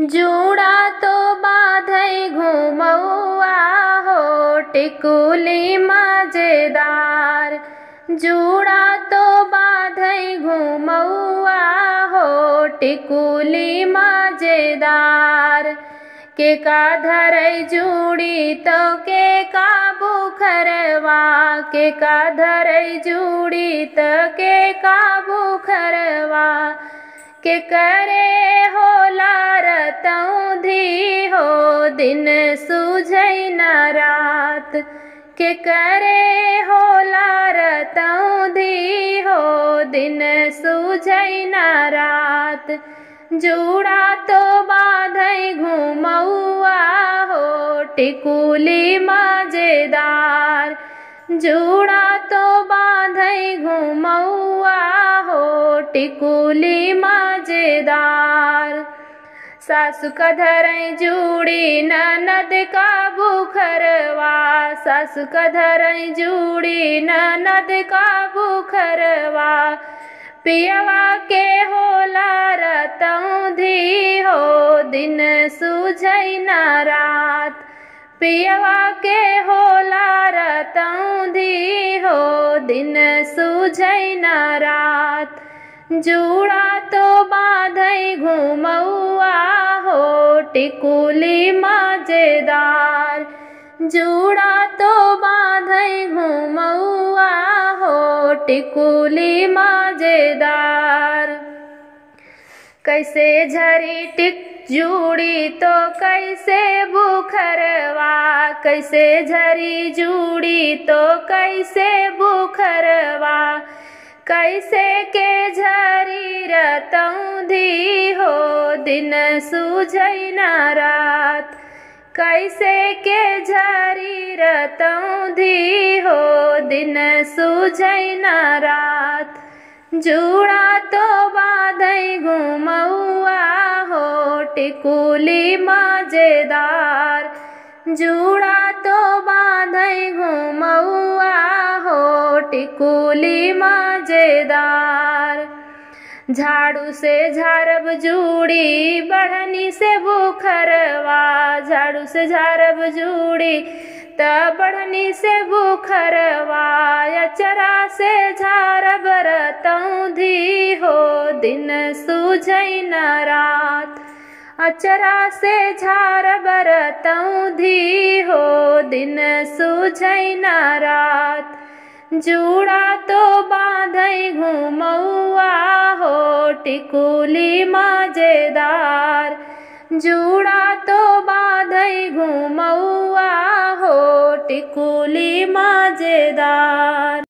जूड़ा तो बाधई घुमौआ हो, टिकुली मज़ेदार। जूड़ा तो बाधई घुमौआ हो, टिकुली मज़ेदार। के का धरई जूड़ी तो के का बुखरवा, के का धरई जूड़ी तो के का बुखरवा। के करे के करे हो रतऊ धी हो दिन सूझई न रात। जूड़ा तो बाधई घुमौआ हो टिकुली मज़ेदार। जूड़ा तो बाधई घुमौआ हो टिकुली मज़ेदार। सासु का धरई जूड़ी ननद का बुखरवा सासु कधर जूड़ी ननद का बुखरवा। पियवा के होला रतऊ धी हो, दिन सूझई न रात। पियवा के होला रतऊ धी हो, दिन सूझई न रात। जूड़ा तो बाधई घुमौआ हो, टिकुली मज़ेदार जूड़ा तो बाधई घुमौआ हो टिकुली मज़ेदार। कैसे झरी टिक जूड़ी तो कैसे बुखरवा, कैसे झरी जूड़ी तो कैसे बुखरवा, कैसे के झरी रतऊ धी हो दिन सूझई न रात। कैसे के झरी रतऊ धी हो दिन सूझई न रात। जूड़ा तो बाधई घुमौआ हो टिकुली मज़ेदार। जूड़ा तो बाधई घुमौआ हो टिकुली मज़ेदार। झाड़ू से झारब जूड़ी बढ़नी से बुखरवा झाड़ू से झारब जूड़ी, त बढ़नी से बुखरवा अचरा से झारब रतऊ धी हो, दिन सूझई न रात। अचरा से झारब रतऊ धी हो, दिन सूझई न रात। जूड़ा तो बाधई घुमौआ हो टिकुली मज़ेदार जूड़ा तो बाधई घुमौआ हो टिकुली मज़ेदार।